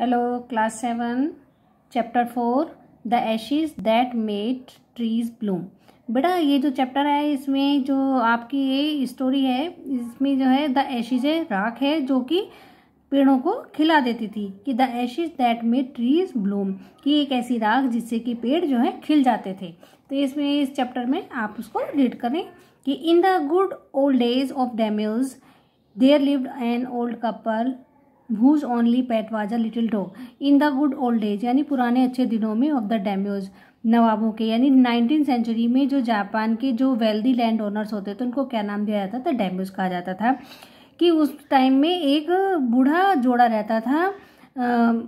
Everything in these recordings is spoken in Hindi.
Hello class seven chapter four the ashes that made trees bloom बेटा ये जो चैप्टर है, इसमें जो आपकी ये स्टोरी है, इसमें जो है द एशिज राख है, जो कि पेड़ों को खिला देती थी कि the ashes that made trees bloom कि एक ऐसी राख जिससे कि पेड़ जो है खिल जाते थे। तो इसमें, इस चैप्टर में आप उसको रीड करें कि in the good old days of daimyos there lived an old couple whose only pet was a little dog in the good old age यानी पुराने अच्छे दिनों में ऑफ़ द डैम्यूज नवाबों के, यानी नाइनटीन सेंचुरी में जो जापान के जो वेल्दी लैंड ओनर्स होते थे, उनको क्या नाम दिया जाता था? डैम्यूज कहा जाता था। कि उस टाइम में एक बूढ़ा जोड़ा रहता था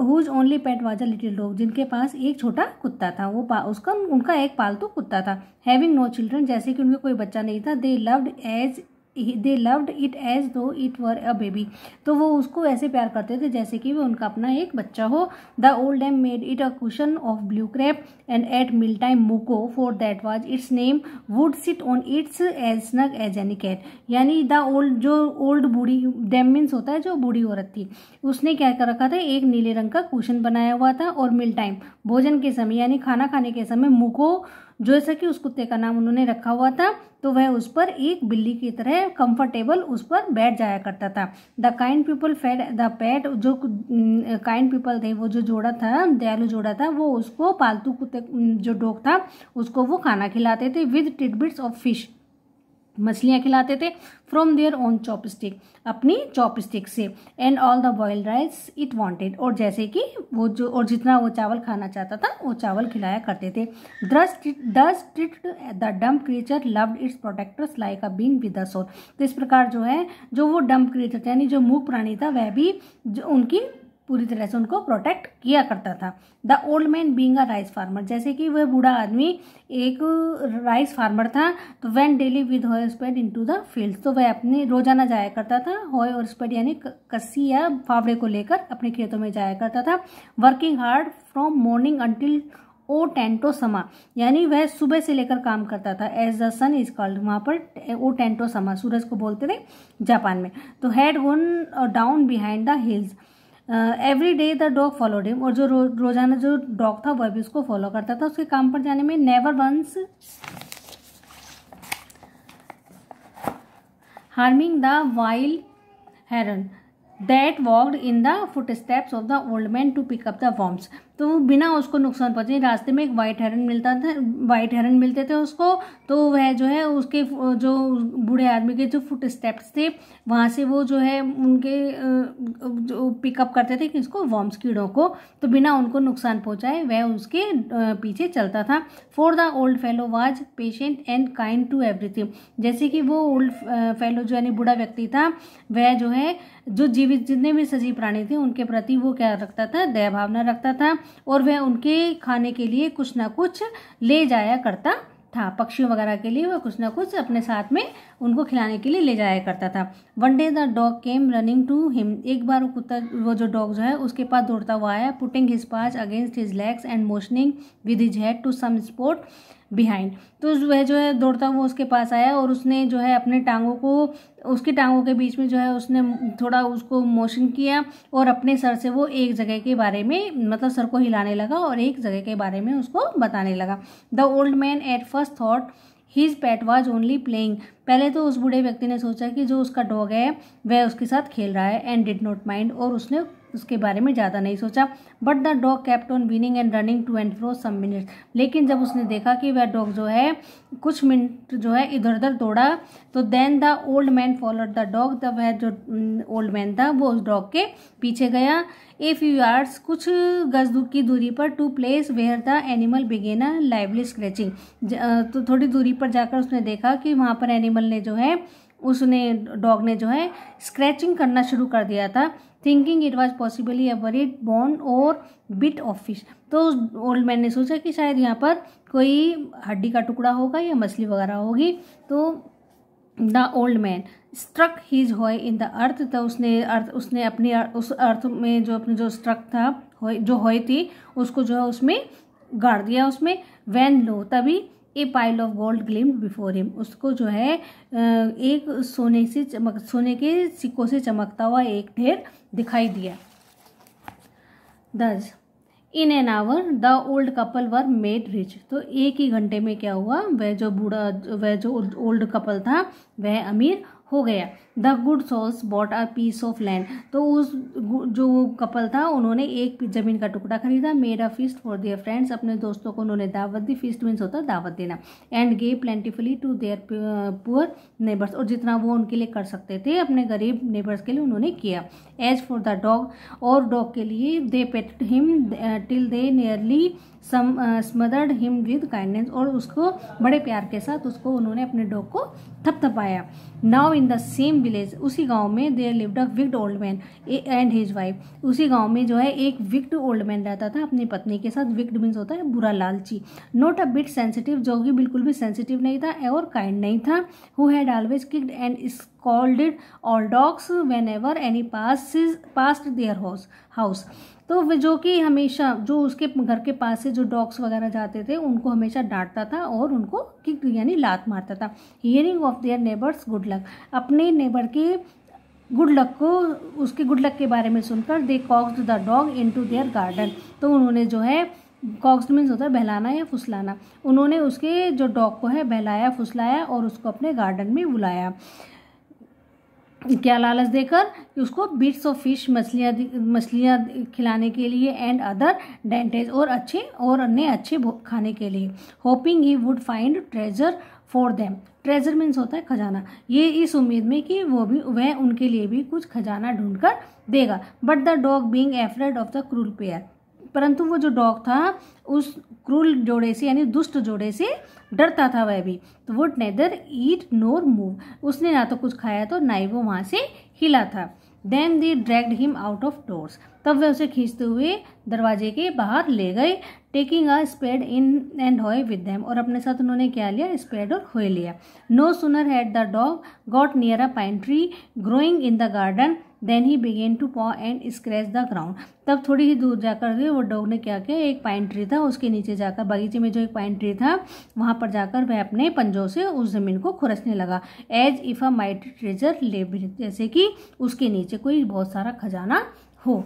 whose only pet was a little dog जिनके पास एक छोटा कुत्ता था। वो उसका, उनका एक पालतू कुत्ता था। हैविंग नो चिल्ड्रन जैसे कि उनके कोई बच्चा नहीं था they loved as they loved it as though it were a baby तो वो उसको ऐसे प्यार करते थे जैसे कि वो उनका अपना एक बच्चा हो। The old dame made it a cushion of blue crape and at meal time Muko for that was its name would sit on its as snug as any cat यानी द ओल्ड जो ओल्ड बूढ़ी डेम मीन्स होता है जो बूढ़ी औरत थी। उसने क्या कर रखा था? एक नीले रंग का कुशन बनाया हुआ था और मिल टाइम भोजन के समय, यानी खाना खाने के समय मुको जैसा कि उस कुत्ते का नाम उन्होंने रखा हुआ था तो वह उस पर एक बिल्ली की तरह कंफर्टेबल उस पर बैठ जाया करता था। The kind people fed the pet जो काइंड पीपल थे, वो जो जोड़ा था, दयालु जोड़ा था, वो उसको पालतू कुत्ते, जो डॉग था, उसको वो खाना खिलाते थे विद टिडबिट्स ऑफ़ फ़िश मछलियाँ खिलाते थे फ्रॉम देयर ओन चॉपस्टिक अपनी चॉपस्टिक से। And all the boiled rice it wanted और जैसे कि वो जो, और जितना वो चावल खाना चाहता था, वो चावल खिलाया करते थे। Thus treat the dumb creature loved its protectors like a being with soul तो इस प्रकार जो है, जो वो डम्प क्रिएचर यानी जो मूक प्राणी था, वह भी जो उनकी पूरी तरह से उनको प्रोटेक्ट किया करता था। The old man being a rice farmer जैसे कि वह बूढ़ा आदमी एक राइस फार्मर था तो went daily with hoe spade into the field तो वह अपने रोज़ाना जाया करता था। हॉय और स्पेड यानी कस्सी या फावड़े को लेकर अपने खेतों में जाया करता था। Working hard from morning until O Tento Sama, यानी वह सुबह से लेकर काम करता था। As the sun is called वहाँ पर ओ टेंटो समा, सूरज को बोलते थे जापान में। तो had gone down behind the hills every day the dog followed him और जो रो, रोज़ाना जो डॉग था वह भी उसको फॉलो करता था। उसके काम पर जाने में never once harming the wild heron that walked in the footsteps of the old man to pick up the worms तो बिना उसको नुकसान पहुँचे। रास्ते में एक वाइट हेरन मिलता था वाइट हेरन मिलते थे उसको तो वह जो है उसके जो बूढ़े आदमी के जो फुट स्टेप्स थे, वहाँ से वो जो है उनके जो पिकअप करते थे किसको वॉम्स कीड़ों को तो बिना उनको नुकसान पहुँचाए वह उसके पीछे चलता था। For the old fellow was patient and kind to everything जैसे कि वो ओल्ड फेलो जो यानी बूढ़ा व्यक्ति था, वह जो है, जो जीवित जितने भी सजीव प्राणी थे, उनके प्रति वो क्या रखता था? दया भावना रखता था। और वह उनके खाने के लिए कुछ ना कुछ ले जाया करता था। पक्षियों वगैरह के लिए वह कुछ ना कुछ अपने साथ में उनको खिलाने के लिए ले जाया करता था। One day the dog came running to him एक बार वो कुत्ता, वो जो डॉग जो है, उसके पास दौड़ता हुआ आया putting his paws against his legs and motioning with his head to some spot behind तो वह जो है दौड़ता हुआ उसके पास आया और उसने जो है अपने टांगों को, उसकी टांगों के बीच में जो है उसने थोड़ा उसको मोशन किया और अपने सर से वो एक जगह के बारे में मतलब सर को हिलाने लगा और एक जगह के बारे में उसको बताने लगा। The old man at first thought his pet was only playing पहले तो उस बूढ़े व्यक्ति ने सोचा कि जो उसका डॉग है, वह उसके साथ खेल रहा है एंड डिड नॉट माइंड और उसने उसके बारे में ज़्यादा नहीं सोचा। But the dog kept on whining and running to and fro some minute लेकिन जब उसने देखा कि वह डॉग जो है, कुछ मिनट जो है इधर उधर दौड़ा तो then the old man followed the dog the वह जो ओल्ड मैन था, वो उस डॉग के पीछे गया। ए फ्यू यार्ड्स कुछ गज की दूरी पर to place where the animal began a lively scratching तो थोड़ी दूरी पर जाकर उसने देखा कि वहाँ पर एनिमल ने जो है, उसने डॉग ने जो है स्क्रैचिंग करना शुरू कर दिया था। Thinking it was possibly a buried bone or bit of fish तो ओल्ड मैन ने सोचा कि शायद यहाँ पर कोई हड्डी का टुकड़ा होगा या मछली वगैरह होगी। तो the old man struck his hoe in the earth तो उसने अर्थ उसने अपनी उस अर्थ में जो अपने जो स्ट्रक था जो हॉय थी, उसको जो है उसमें गाड़ दिया उसमें। वैन लो तभी a pile of gold gleam before him उसको जो है एक सोने से चमक, सोने के सिक्कों से चमकता हुआ एक ढेर दिखाई दिया। Thus in an hour the old couple were made rich तो एक ही घंटे में क्या हुआ? वह जो बूढ़ा, वह जो ओल्ड कपल था, वह अमीर हो गया। The good souls bought a piece of land तो उस जो कपल था, उन्होंने एक ज़मीन का टुकड़ा खरीदा made a feast for their friends अपने दोस्तों को उन्होंने दावत दी फीस्ट मीन्स होता दावत देना। And gave plentifully to their poor neighbours और जितना वो उनके लिए कर सकते थे, अपने गरीब नेबर्स के लिए उन्होंने किया। एज फॉर द डॉग और डॉग के लिए they pet him till they nearly some smothered him with kindness और उसको, बड़े प्यार के साथ उसको उन्होंने अपने डॉग को थपथपाया now in the same village, उसी गाँव में there lived a wicked old man and his wife उसी गाँव में जो है, एक विक्ड ओल्ड मैन रहता था, अपनी पत्नी के साथ। विक्ड मीन्स होता है बुरा लालची। नॉट अ बिट सेंसिटिव जो कि बिल्कुल भी सेंसिटिव नहीं था और काइंड नहीं था। Who had always kicked and scolded all dogs whenever any pass past their house house तो वे जो कि हमेशा, जो उसके घर के पास से जो डॉग्स वगैरह जाते थे, उनको हमेशा डांटता था और उनको किक, यानी लात मारता था। Hearing of their neighbours good luck अपने नेबर के गुड लक को, उसके गुड लक के बारे में सुनकर they coax the dog into their garden तो उन्होंने जो है कॉक्स मीन्स होता है बहलाना या फुसलाना। उन्होंने उसके जो डॉग को है, बहलाया, फुसलाया और उसको अपने गार्डन में बुलाया। क्या लालच देकर उसको बीट्स ऑफ़ फ़िश मछलियाँ मछलियाँ खिलाने के लिए एंड अदर डेंटेज और अच्छे और अन्य अच्छे खाने के लिए। Hoping he would find treasure for them treasure means होता है खजाना। ये इस उम्मीद में कि वो भी, वह उनके लिए भी कुछ खजाना ढूंढ कर देगा। But the dog being afraid of the cruel pair परंतु वो जो डॉग था, उस क्रूल जोड़े से, यानी दुष्ट जोड़े से डरता था वह भी। तो would neither eat nor move उसने ना तो कुछ खाया तो ना ही वो वहाँ से हिला था। Then they dragged him out of doors तब वे उसे खींचते हुए दरवाजे के बाहर ले गए taking a spade in and hoe with them और अपने साथ उन्होंने क्या लिया? स्पेड और होए लिया। No sooner had the dog got near a pine tree growing in the garden then he began to paw and scratch the ground तब थोड़ी ही दूर जाकर वो डॉग ने क्या किया? एक पाइन ट्री था, उसके नीचे जाकर, बगीचे में जो एक पाइन ट्री था, वहाँ पर जाकर वह अपने पंजों से उस ज़मीन को खुरसने लगा। As if a might treasure lay जैसे कि उसके नीचे कोई बहुत सारा खजाना हो।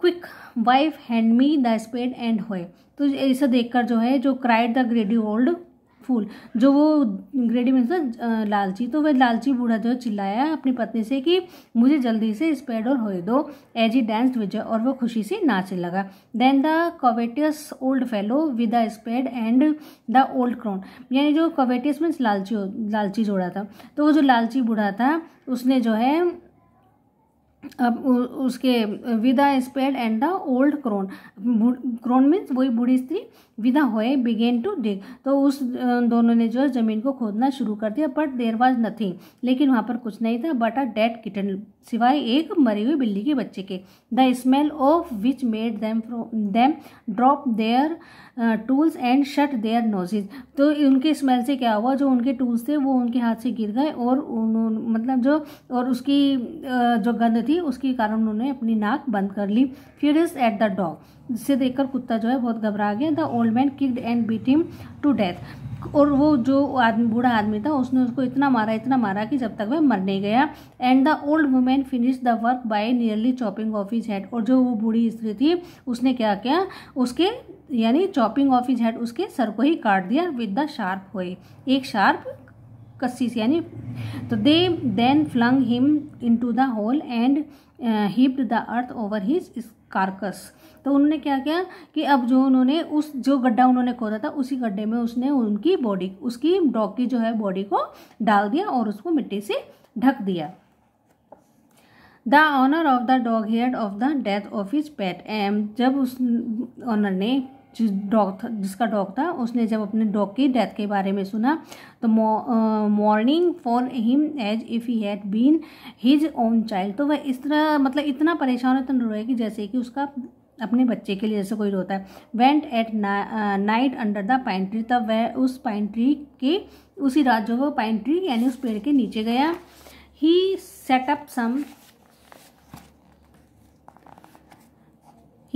Quick wife hand me the spade and hoe तो ऐसा देखकर जो है, जो cried the greedy old fool. जो वो ग्रेडी मीन्स लालची तो वह लालची बूढ़ा जो चिल्लाया अपनी पत्नी से कि मुझे जल्दी से स्पेड और होए दो। एज ही डांस विजय और वो खुशी से नाचने लगा। Then the covetous old fellow with the spade and the old crone यानी जो कोवेटियस मीन्स लालची लालची जोड़ा था। तो वो जो लालची बूढ़ा था, उसने जो है उसके with a spade and the old crone. Crone means वही बूढ़ी स्त्री, विदा होए, बिगेन टू डिग। तो उस दोनों ने जो है ज़मीन को खोदना शुरू कर दिया बट देर वॉज़ नथिंग लेकिन वहाँ पर कुछ नहीं था बट अ डेड किटन सिवाय एक मरी हुई बिल्ली के बच्चे के। The smell of which made them them drop their tools and shut their noses तो उनके स्मेल से क्या हुआ? जो उनके टूल्स थे वो उनके हाथ से गिर गए और उन्होंने मतलब जो और उसकी uh, जो गंद थी उसके कारण उन्होंने अपनी नाक बंद कर ली। फिर इज़ एट द डॉग जिसे देखकर कुत्ता जो है बहुत घबरा गया। The old man kicked and beat him to death और वो जो आदमी बूढ़ा आदमी था उसने उसको इतना मारा इतना मारा कि जब तक वह मर नहीं गया। And the old woman finish the work by nearly chopping off his head और जो वो बूढ़ी स्त्री थी, उसने क्या किया? उसके, यानी चॉपिंग ऑफ़ हिज हेड उसके सर को ही काट दिया विद द शार्प हुए एक शार्प कस्सी से, यानी तो they then flung him into the hole and heaped the earth over his carcass तो उन्होंने क्या किया कि अब जो उन्होंने, उस, जो गड्ढा उन्होंने खोदा था, उसी गड्ढे में उसने उनकी बॉडी उसकी डॉग की जो है बॉडी को डाल दिया और उसको मिट्टी से ढक दिया। The owner of the dog heard of the death of his pet. Um, जब उस ऑनर ने, जिस डॉग था, जिसका डॉग था, उसने जब अपने डॉग की डेथ के बारे में सुना तो mourning for him as if he had been his own child तो वह इस तरह मतलब इतना परेशान इतना रोए कि जैसे कि उसका अपने बच्चे के लिए जैसे कोई रोता है। Went at night under the pine tree तब वह उस पाइन ट्री के, उसी रात जो वो पाइन ट्री यानी उस पेड़ के नीचे गया। He set up some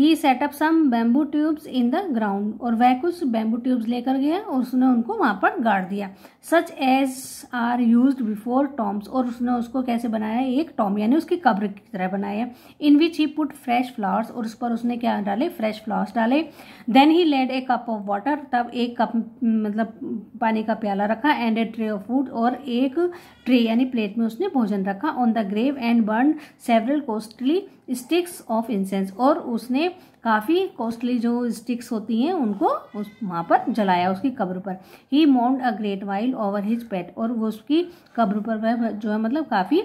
he set up some bamboo tubes in the ground और वह कुछ बैम्बू ट्यूब्स लेकर गया और उसने उनको वहाँ पर गाड़ दिया। Such as are used before tombs और उसने उसको कैसे बनाया? एक टॉम, यानी उसकी कब्र की तरह बनाया। In which he put fresh flowers और उस पर उसने क्या डाले? फ्रेश फ्लावर्स डाले। Then he laid a cup of water तब एक कप मतलब पानी का प्याला रखा and a tray of food और एक ट्रे यानी प्लेट में उसने भोजन रखा। On the grave and burn several costly sticks of incense और उसने काफ़ी कॉस्टली जो स्टिक्स होती हैं, उनको उस वहाँ पर जलाया, उसकी कब्र पर। He mourned a great while over his pet और वो उसकी कब्र पर वह जो है मतलब काफ़ी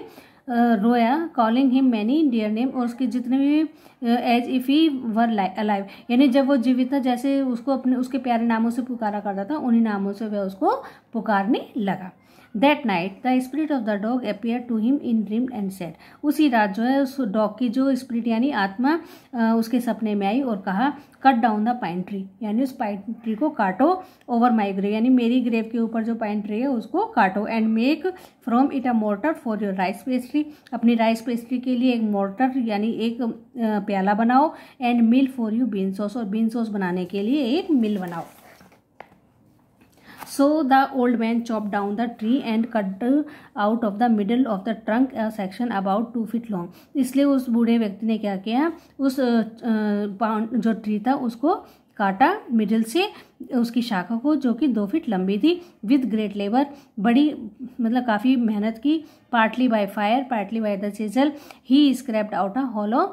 रोया calling him many dear name और उसके जितने भी as if he were alive यानी जब वो जीवित था, जैसे उसको अपने, उसके प्यारे नामों से पुकारा करता था, उन्हीं नामों से वह उसको पुकारने लगा। That night the spirit of the dog appear to him in dream and set उसी रात जो है, उस डॉग की जो स्पिरिट यानी आत्मा उसके सपने में आई और कहा cut down the pine tree यानी उस पाइन ट्री को काटो ओवर माई ग्रेव यानी मेरी ग्रेव के ऊपर जो पाइन ट्री है, उसको काटो and make from it a mortar for your rice pastry अपनी राइस पेस्ट्री के लिए एक मोर्टर यानी एक प्याला बनाओ and mill for you bean sauce और बीन सॉस बनाने के लिए एक मिल बनाओ। So, the old man chopped down the tree and cut out of the middle of the trunk, a section about two feet long. इसलिए उस बूढ़े व्यक्ति ने क्या किया उस जो ट्री था, उसको काटा मिडिल से, उसकी शाखा को, जो कि दो फीट लंबी थी विद ग्रेट लेबर बड़ी मतलब काफ़ी मेहनत की partly by fire partly by the chisel he scraped out a hollow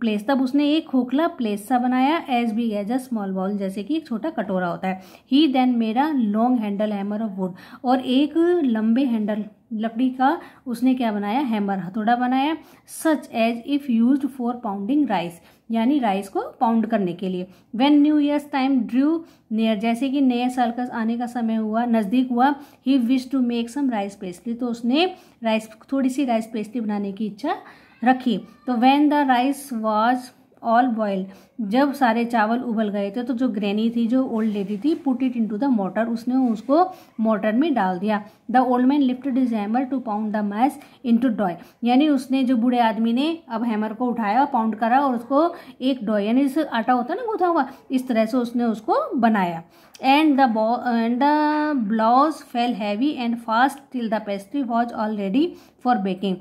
place तब उसने एक खोखला प्लेस सा बनाया as be as a small bowl जैसे कि एक छोटा कटोरा होता है। ही देन मेरा long handle hammer of wood और एक लंबे हैंडल लकड़ी का उसने क्या बनाया? हैमर हथौड़ा बनाया। Such as if used for pounding rice यानी राइस को पाउंड करने के लिए। When new years time drew near जैसे कि नए साल का आने का समय हुआ, नज़दीक हुआ he wish to make some rice pastry तो उसने राइस थोड़ी सी राइस पेस्ट्री बनाने की इच्छा रखी। तो when the rice was all boil जब सारे चावल उबल गए थे तो जो ग्रेनी थी, जो ओल्ड लेडी थी put it into the mortar उसने उसको मोटर में डाल दिया। The old man lifted his hammer to pound the mass into dough यानी उसने जो बूढ़े आदमी ने अब हैमर को उठाया पाउंड करा और उसको एक डॉय यानी जैसे आटा होता ना, गूथा हुआ, इस तरह से उसने उसको बनाया। And the and the blows fell heavy and fast till the pastry was already for baking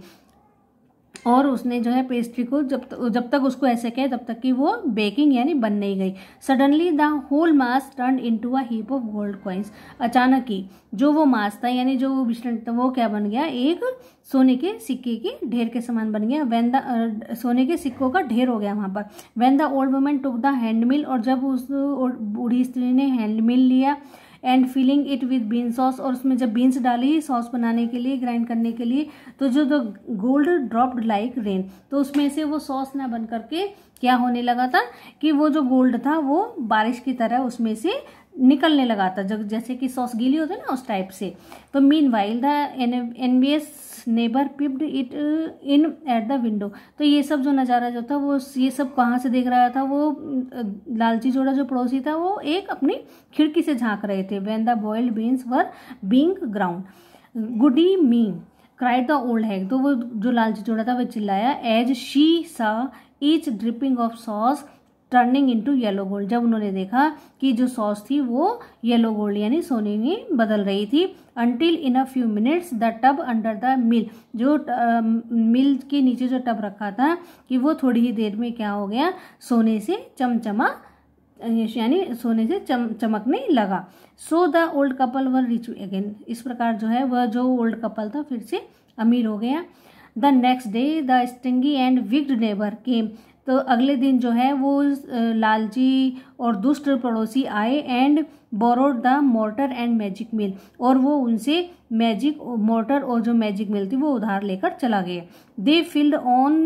और उसने जो है पेस्ट्री को जब जब तक उसको ऐसे कहे तब तक कि वो बेकिंग यानी बन नहीं गई। Suddenly the whole mass turn into a heap of gold coins अचानक ही जो वो मास था, यानी जो मिश्रण था, वो क्या बन गया? एक सोने के सिक्के के ढेर के समान बन गया। वैन द सोने के सिक्कों का ढेर हो गया वहाँ पर। When the old woman took the hand mill और जब उस बूढ़ी स्त्री ने हैंड मिल लिया and filling it with bean sauce और उसमें जब बीन्स डाली सॉस बनाने के लिए ग्राइंड करने के लिए तो जो the gold dropped like rain तो उसमें से वो सॉस ना बन करके क्या होने लगा था कि वो जो गोल्ड था, वो बारिश की तरह उसमें से निकलने लगा था जब जैसे कि सॉस गीली होती है ना उस टाइप से। तो meanwhile the envious neighbour peeped it in at the window तो ये सब जो नज़ारा जो था, वो ये सब कहाँ से देख रहा था, वो लालची जोड़ा जो पड़ोसी था, वो एक अपनी खिड़की से झाँक रहे थे when the boiled beans were being ground goody me cried the old hag तो वो जो लालची जोड़ा था, वो चिल्लाया as she saw each dripping of sauce turning into yellow gold जब उन्होंने देखा कि जो सॉस थी वो येलो गोल्ड यानी सोने में बदल रही थी until in a few minutes the tub under the mill जो मिल के नीचे जो टब रखा था कि वो थोड़ी ही देर में क्या हो गया, सोने से चमचमा, यानी सोने से चम, चमकने लगा। So the old couple were rich again इस प्रकार जो है वह जो ओल्ड कपल था फिर से अमीर हो गया। The next day the stingy and wicked neighbour came तो अगले दिन जो है वो लालची और दुष्ट पड़ोसी आए and borrowed the mortar and magic mill और वो उनसे मैजिक मोटर और जो मैजिक मिल थी वो उधार लेकर चला गया they filled on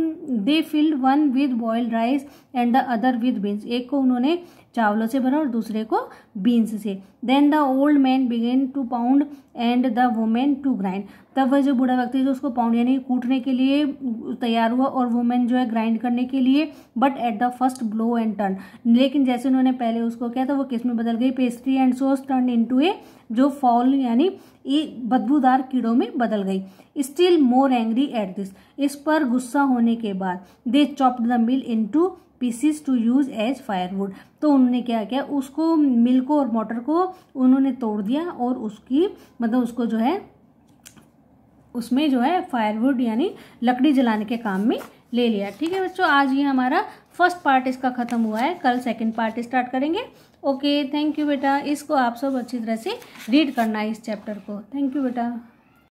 they filled one with boiled rice and the other with beans एक को उन्होंने चावलों से भरा और दूसरे को बीन्स से। Then the old man began to pound and the woman to grind तब वह जो बूढ़ा व्यक्ति जो उसको पाउंड यानी कूटने के लिए तैयार हुआ और वुमेन जो है ग्राइंड करने के लिए but at the first blow and turn लेकिन जैसे उन्होंने पहले उसको किया था वो किसमें बदल गई? Pastry and sauce turn into a जो फॉल यानी बदबूदार कीड़ों में बदल गई। Still more angry at this इस पर गुस्सा होने के बाद they chopped the mill into pieces to use as firewood तो उन्होंने क्या किया? उसको मिल को और मोटर को उन्होंने तोड़ दिया और उसकी मतलब उसको जो है, उसमें जो है फायरवुड यानी लकड़ी जलाने के काम में ले लिया। ठीक है बच्चों, आज ये हमारा फ़र्स्ट पार्ट इसका ख़त्म हुआ है। कल सेकंड पार्ट स्टार्ट करेंगे। ओके थैंक यू बेटा। इसको आप सब अच्छी तरह से रीड करना है इस चैप्टर को। थैंक यू बेटा।